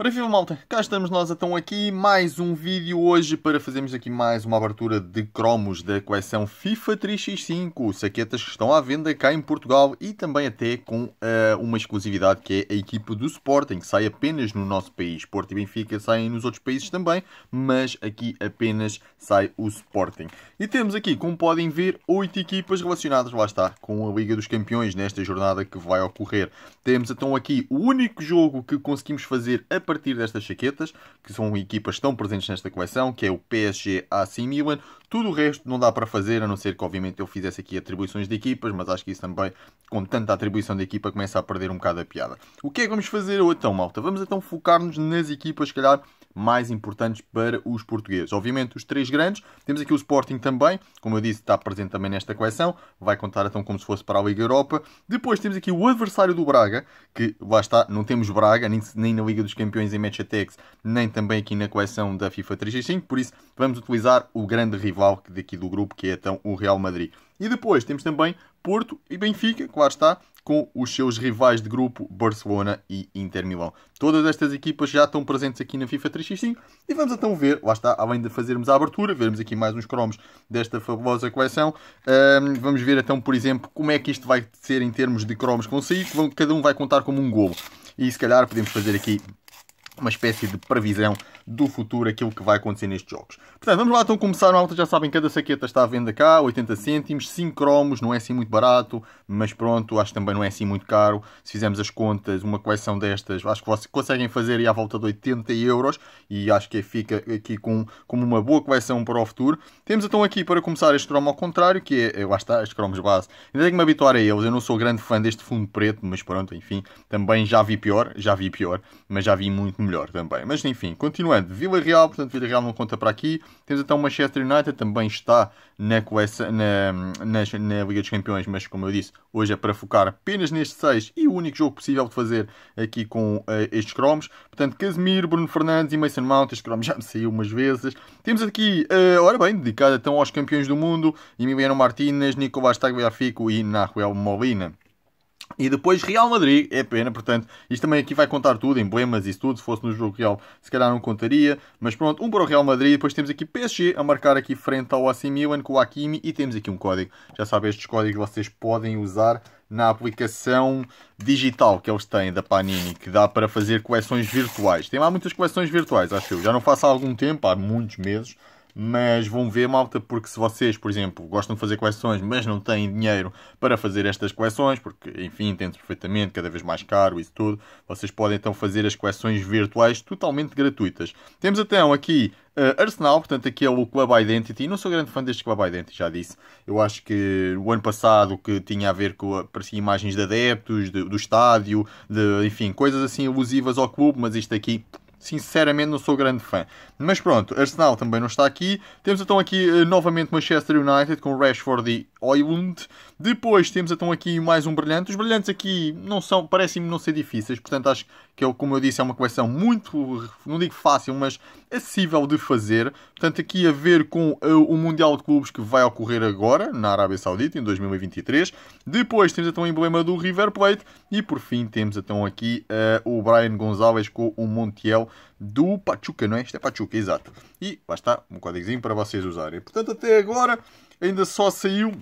Ora viva malta, cá estamos nós então aqui, mais um vídeo hoje para fazermos aqui mais uma abertura de cromos da coleção FIFA 365, saquetas que estão à venda cá em Portugal e também até com uh, uma exclusividade que é a equipa do Sporting, que sai apenas no nosso país, Porto e Benfica saem nos outros países também, mas aqui apenas sai o Sporting. E temos aqui, como podem ver, oito equipas relacionadas, lá está, com a Liga dos Campeões nesta jornada que vai ocorrer. Temos então aqui o único jogo que conseguimos fazer a partir destas chaquetas, que são equipas estão presentes nesta coleção, que é o PSG AC Milan. Tudo o resto não dá para fazer, a não ser que obviamente eu fizesse aqui atribuições de equipas, mas acho que isso também, com tanta atribuição de equipa, começa a perder um bocado a piada. O que é que vamos fazer então, malta? Vamos então focar-nos nas equipas, se calhar, mais importantes para os portugueses. Obviamente, os três grandes. Temos aqui o Sporting também, como eu disse, está presente também nesta coleção. Vai contar então como se fosse para a Liga Europa. Depois temos aqui o adversário do Braga, que lá está, não temos Braga, nem, nem na Liga dos Campeões em Match Attacks, nem também aqui na coleção da FIFA 365. Por isso, vamos utilizar o grande rival daqui do grupo, que é então o Real Madrid. E depois temos também Porto e Benfica, claro está, com os seus rivais de grupo Barcelona e Inter Milão. Todas estas equipas já estão presentes aqui na FIFA 365 e vamos então ver, lá está, além de fazermos a abertura, vermos aqui mais uns cromos desta fabulosa coleção, um, vamos ver então, por exemplo, como é que isto vai ser em termos de cromos que cada um vai contar como um golo. E se calhar podemos fazer aqui uma espécie de previsão do futuro, aquilo que vai acontecer nestes jogos. Portanto, vamos lá então começar, malta, já sabem, cada saqueta está à venda cá, 80 cêntimos, 5 cromos, não é assim muito barato, mas pronto, acho que também não é assim muito caro. Se fizermos as contas, uma coleção destas, acho que vocês conseguem fazer aí à volta de 80 euros, e acho que fica aqui com, como uma boa coleção para o futuro. Temos então aqui, para começar, este cromo ao contrário, que é, lá está, estes cromos base. Ainda tenho que me habituar a eles, eu não sou grande fã deste fundo preto, mas pronto, enfim, também já vi pior, já vi pior, mas já vi muito melhor também. Mas enfim, continuando, Vila Real, portanto Vila Real não conta para aqui. Temos então Manchester United, também está na, na, na, na Liga dos Campeões, mas como eu disse, hoje é para focar apenas neste 6 e o único jogo possível de fazer aqui com uh, estes cromos. Portanto, Casemiro, Bruno Fernandes e Mason Mount, este cromo já me saiu umas vezes. Temos aqui, uh, ora bem, dedicado então aos campeões do mundo, Emiliano Martínez, Nicolás Tagliafico e Nahuel Molina. E depois Real Madrid, é pena, portanto, isto também aqui vai contar tudo, emblemas e tudo, se fosse no jogo real se calhar não contaria, mas pronto, um para o Real Madrid, depois temos aqui PSG a marcar aqui frente ao AC Milan com o Hakimi e temos aqui um código, já sabem estes códigos vocês podem usar na aplicação digital que eles têm da Panini, que dá para fazer coleções virtuais. Tem lá muitas coleções virtuais, acho eu, já não faço há algum tempo, há muitos meses, mas vão ver, malta, porque se vocês, por exemplo, gostam de fazer coleções, mas não têm dinheiro para fazer estas coleções, porque, enfim, entendo perfeitamente, cada vez mais caro, isso tudo, vocês podem então fazer as coleções virtuais totalmente gratuitas. Temos então aqui uh, Arsenal, portanto, aqui é o Club Identity. Não sou grande fã deste Club Identity, já disse. Eu acho que o ano passado que tinha a ver com apareciam imagens de adeptos, de, do estádio, de, enfim, coisas assim alusivas ao clube, mas isto aqui sinceramente não sou grande fã. Mas pronto, Arsenal também não está aqui. Temos então aqui uh, novamente Manchester United com Rashford e Oilund. Depois temos então aqui mais um brilhante. Os brilhantes aqui não são, parecem-me não ser difíceis, portanto acho que, é, como eu disse, é uma coleção muito, não digo fácil, mas acessível de fazer. Portanto, aqui a ver com uh, o Mundial de Clubes que vai ocorrer agora na Arábia Saudita, em 2023. Depois temos então o emblema do River Plate. E por fim temos então aqui uh, o Brian Gonzalez com o Montiel do Pachuca, não é? Isto é Pachuca, exato. E lá está, um códigozinho para vocês usarem. Portanto, até agora ainda só saiu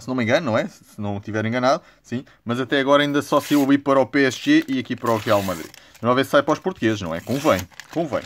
se não me engano, não é? Se não estiver enganado, sim. Mas até agora ainda só saiu ali para o PSG e aqui para o Real Madrid. Vamos ver se sai para os portugueses, não é? Convém, convém.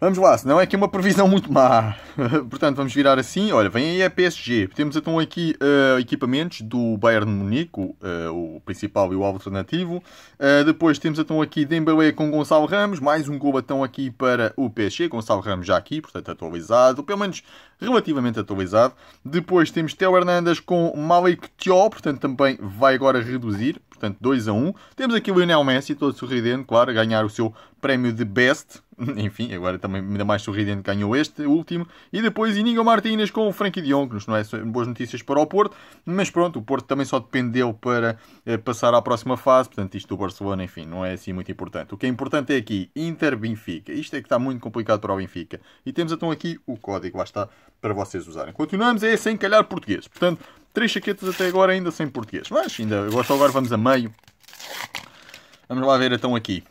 Vamos lá, senão é aqui uma previsão muito má. Portanto, vamos virar assim. Olha, vem aí a PSG. Temos então aqui uh, equipamentos do Bayern de Munique, uh, o principal e o alternativo. Uh, depois temos então aqui Dembélé com Gonçalo Ramos. Mais um gol então aqui para o PSG. Gonçalo Ramos já aqui, portanto atualizado. Pelo menos relativamente atualizado. Depois temos Theo Hernandes com Malik Thiaw, portanto também vai agora reduzir portanto 2 a 1. Temos aqui o Lionel Messi, todo sorridente, claro, a ganhar o seu prémio de Best. Enfim, agora também ainda mais sorridente ganhou este, último. E depois Inigo Martínez com o Frankie de Jong, que não é boas notícias para o Porto, mas pronto, o Porto também só dependeu para eh, passar à próxima fase, portanto isto do Barcelona, enfim, não é assim muito importante. O que é importante é aqui, Inter-Benfica. Isto é que está muito complicado para o Benfica. E temos então aqui o código, lá está, para vocês usarem. Continuamos, é sem calhar português. Portanto, Três chaquetas até agora ainda sem português. Mas ainda, agora vamos a meio. Vamos lá ver então aqui.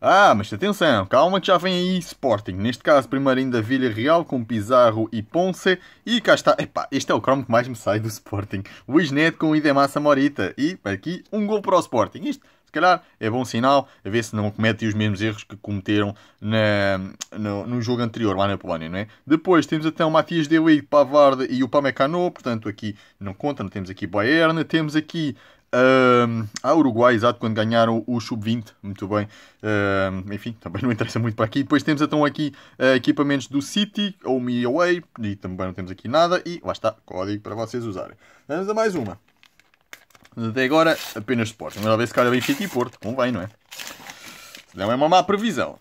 Ah, mas atenção, calma que já vem aí Sporting. Neste caso, primeiro ainda Vila Real com Pizarro e Ponce. E cá está, epá, este é o cromo que mais me sai do Sporting. O Isnet com Idemassa Morita. E aqui um gol para o Sporting. Isto, se calhar, é bom sinal. A ver se não cometem os mesmos erros que cometeram na, no, no jogo anterior, lá na Polónia, não é? Depois temos até o Matias Dewey, Pavard e o Pamecano. Portanto, aqui não conta, não temos aqui Bayern. Temos aqui Uh, ah, Uruguai, exato, quando ganharam o Sub-20, muito bem. Uh, enfim, também não interessa muito para aqui. Depois temos então aqui uh, equipamentos do City, ou Me Away, e também não temos aqui nada. E lá está, código para vocês usarem. Vamos a mais uma. Até agora, apenas Sporting. Vamos ver se calhar Benfica e Porto. Convém, não é? Não é uma má previsão.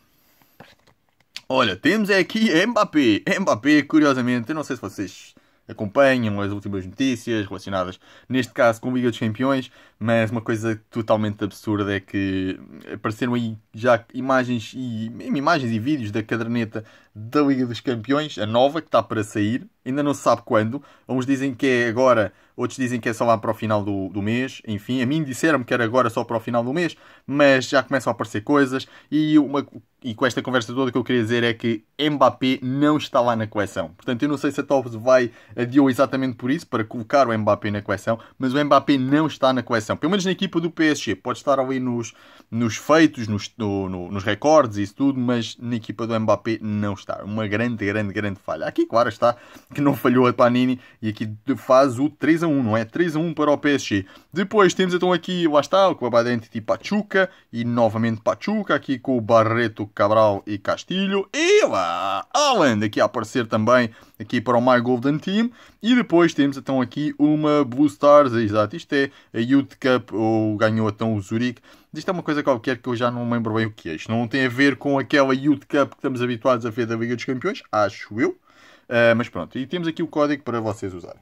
Olha, temos aqui Mbappé. Mbappé, curiosamente, eu não sei se vocês acompanham as últimas notícias relacionadas, neste caso, com a Liga dos Campeões, mas uma coisa totalmente absurda é que apareceram aí já imagens e, imagens e vídeos da caderneta da Liga dos Campeões, a nova, que está para sair, ainda não se sabe quando. Uns dizem que é agora, outros dizem que é só lá para o final do, do mês. Enfim, a mim disseram-me que era agora só para o final do mês, mas já começam a aparecer coisas. E, uma, e com esta conversa toda, o que eu queria dizer é que Mbappé não está lá na coleção. Portanto, eu não sei se a Tops vai adiou exatamente por isso, para colocar o Mbappé na coleção, mas o Mbappé não está na coleção. Pelo menos na equipa do PSG. Pode estar ali nos, nos feitos, nos, no, no, nos recordes e isso tudo, mas na equipa do Mbappé não está. Uma grande, grande, grande falha. Aqui, claro, está que não falhou a Panini e aqui faz o 3 a 1, não é? 3 a 1 para o PSG. Depois temos então aqui, lá está, o Club Identity Pachuca e novamente Pachuca, aqui com o Barreto, Cabral e Castilho. E lá, Alan, aqui a aparecer também aqui para o My Golden Team. E depois temos então aqui uma Blue Stars, exato, isto é a Youth Cup, ou ganhou então o Zurique. Isto é uma coisa qualquer que eu já não lembro bem o que é. Isto não tem a ver com aquela Youth Cup que estamos habituados a ver da Liga dos Campeões, acho eu. Uh, mas pronto, e temos aqui o código para vocês usarem.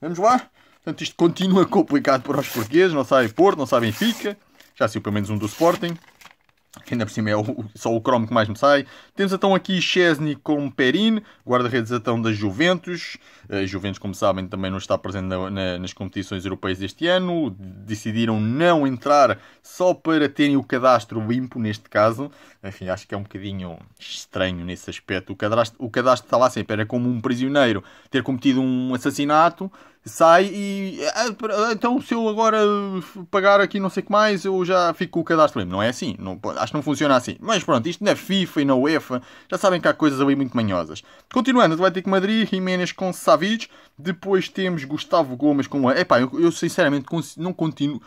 Vamos lá? Portanto, isto continua complicado para os portugueses, não sabem Porto, não sabem Fica. Já saiu pelo menos um do Sporting que ainda por cima é o, só o Chrome que mais me sai. Temos então aqui Chesney com Perin, guarda-redes então da Juventus. A Juventus, como sabem, também não está presente na, na, nas competições europeias deste ano. Decidiram não entrar só para terem o cadastro limpo, neste caso. Enfim, acho que é um bocadinho estranho nesse aspecto. O cadastro, o cadastro está lá sempre, era como um prisioneiro ter cometido um assassinato sai e ah, então se eu agora pagar aqui não sei o que mais eu já fico com o cadastro limpo. Não é assim, não, acho que não funciona assim. Mas pronto, isto na FIFA e na UEFA já sabem que há coisas ali muito manhosas. Continuando, Atlético Madrid, Jiménez com Savic, depois temos Gustavo Gomes com... Epá, eu, eu sinceramente não, continuo,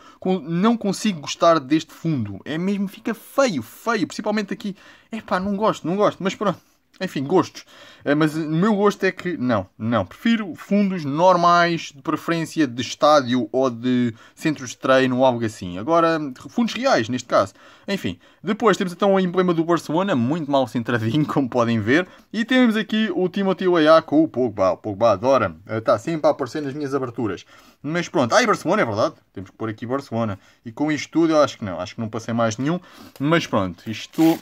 não consigo gostar deste fundo. É mesmo, fica feio, feio, principalmente aqui. Epá, não gosto, não gosto, mas pronto. Enfim, gostos. Eh, mas o meu gosto é que não, não. Prefiro fundos normais, de preferência de estádio ou de centros de treino ou algo assim. Agora, fundos reais, neste caso. Enfim, depois temos então o emblema do Barcelona, muito mal centradinho, como podem ver. E temos aqui o Timothy Weah com o Pogba. O Pogba adora. Está eh, sempre a aparecer nas minhas aberturas. Mas pronto. Ah, e Barcelona, é verdade. Temos que pôr aqui Barcelona. E com isto tudo, eu acho que não. Acho que não passei mais nenhum. Mas pronto, isto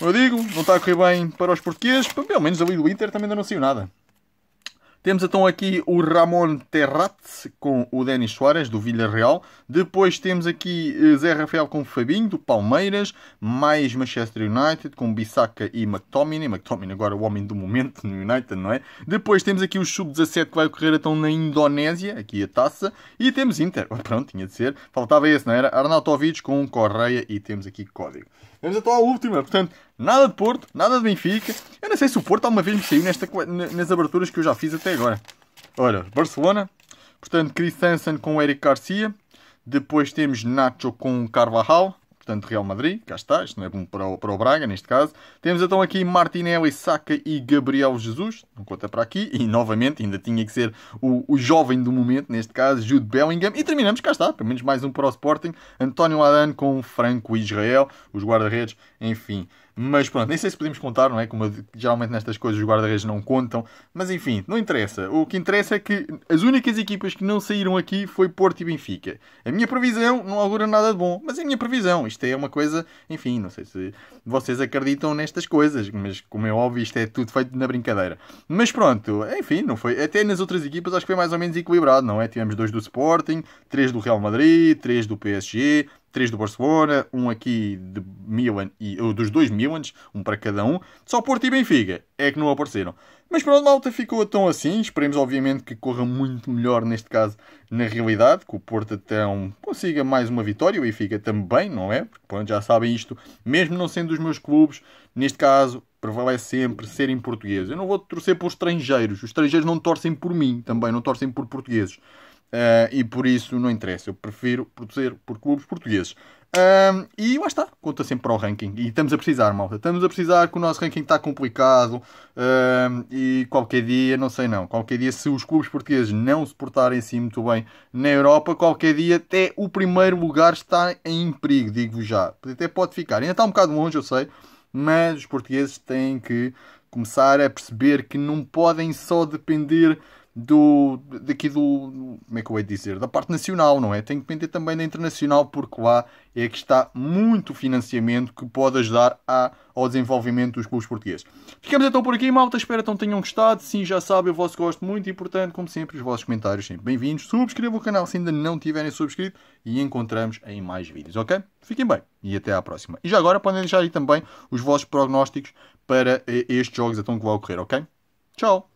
eu digo, não está a correr bem para os portugueses, pelo menos ali do Inter também ainda não saiu nada. Temos então aqui o Ramon Terrat com o Denis Soares do Villarreal. Depois temos aqui eh, Zé Rafael com Fabinho do Palmeiras. Mais Manchester United com Bissaka e McTominay. McTominay agora o homem do momento no United, não é? Depois temos aqui o Sub-17 que vai correr então na Indonésia. Aqui a taça. E temos Inter. Pronto, tinha de ser. Faltava esse, não era? Arnautovic com Correia e temos aqui código. Vamos então à última. Portanto, nada de Porto, nada de Benfica. Eu não sei se o Porto alguma vez me saiu nesta, nas aberturas que eu já fiz até agora. Ora, Barcelona. Portanto, Christensen com Eric Garcia. Depois temos Nacho com Carvajal portanto Real Madrid, cá está, isto não é bom para o, para o Braga neste caso. Temos então aqui Martinelli, Saka e Gabriel Jesus, não conta para aqui, e novamente ainda tinha que ser o, o jovem do momento, neste caso, Jude Bellingham, e terminamos, cá está, pelo menos mais um para o Sporting, António Adan com Franco Israel, os guarda-redes, enfim. Mas pronto, nem sei se podemos contar, não é? Como geralmente nestas coisas os guarda-redes não contam. Mas enfim, não interessa. O que interessa é que as únicas equipas que não saíram aqui foi Porto e Benfica. A minha previsão não augura nada de bom, mas é a minha previsão. Isto é uma coisa, enfim, não sei se vocês acreditam nestas coisas, mas como é óbvio, isto é tudo feito na brincadeira. Mas pronto, enfim, não foi. Até nas outras equipas acho que foi mais ou menos equilibrado, não é? Tivemos dois do Sporting, três do Real Madrid, três do PSG, três do Barcelona, um aqui de Milan e ou dos dois Milans, um para cada um. Só Porto e Benfica é que não apareceram. Mas pronto, malta ficou tão assim. Esperemos, obviamente, que corra muito melhor neste caso, na realidade, que o Porto então consiga mais uma vitória. O Benfica também, não é? Porque pronto, já sabem isto, mesmo não sendo dos meus clubes, neste caso, prevalece sempre serem portugueses. Eu não vou torcer por estrangeiros. Os estrangeiros não torcem por mim também, não torcem por portugueses. Uh, e por isso não interessa. Eu prefiro torcer por clubes portugueses. E lá está, conta sempre para o ranking. E estamos a precisar, malta. Estamos a precisar que o nosso ranking está complicado. E qualquer dia, não sei não, qualquer dia, se os clubes portugueses não se portarem assim muito bem na Europa, qualquer dia até o primeiro lugar está em perigo, digo-vos já. Até pode ficar. Ainda está um bocado longe, eu sei, mas os portugueses têm que começar a perceber que não podem só depender do, daqui do, como é que eu ia dizer, da parte nacional, não é? Tem que depender também da internacional, porque lá é que está muito financiamento que pode ajudar a, ao desenvolvimento dos clubes portugueses. Ficamos então por aqui, malta. Espero que tenham gostado. Sim, já sabem, o vosso gosto muito e, portanto, como sempre, os vossos comentários sempre bem-vindos. Subscrevam o canal se ainda não tiverem subscrito e encontramos em mais vídeos, ok? Fiquem bem e até à próxima. E já agora podem deixar aí também os vossos prognósticos para eh, estes jogos então que vai ocorrer, ok? Tchau!